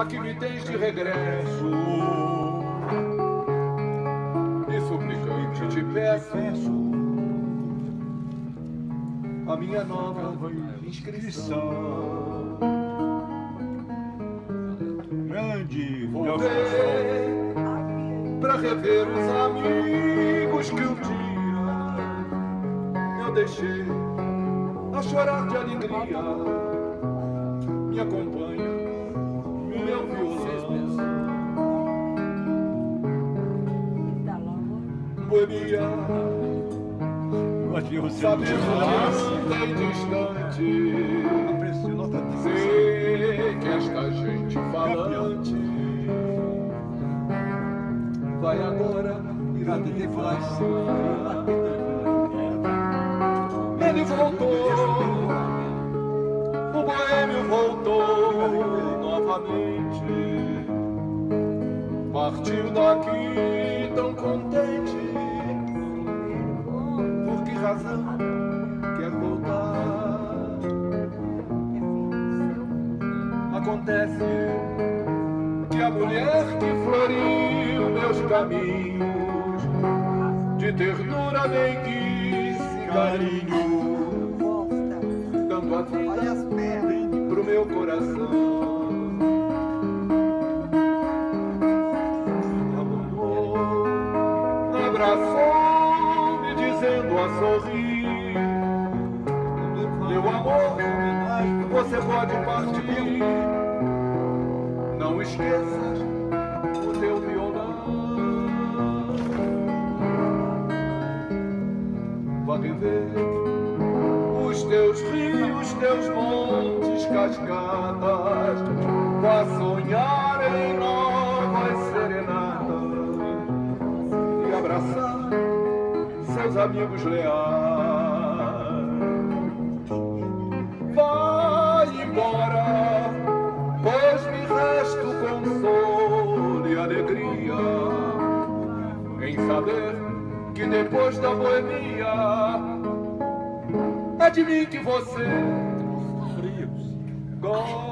aqui me tens de regresso. E suplicante te peço a minha nova inscrição. Grande Voltei pra rever os amigos que um dia eu deixei a chorar de alegria. Me acompanha Boemia, Gosto de você. sabe bem distante. Sei que esta gente falante vai agora que falar isso. Ele voltou, o boêmio voltou novamente. Partiu daqui tão contente. Quer voltar? Acontece que a mulher que floriu meus caminhos, de ternura, meiguice e carinho, dando a vida pro meu coração. Abraçou-me a sorrir, meu amor, você pode partir. Não esqueças o teu violão. Vá rever os teus rios, teus montes, cascadas. Vá sonhar em novas serenatas e abraçar seus amigos leais. Vai embora, pois me resta o consolo e alegria em saber que depois da boemia é de mim que você gosta.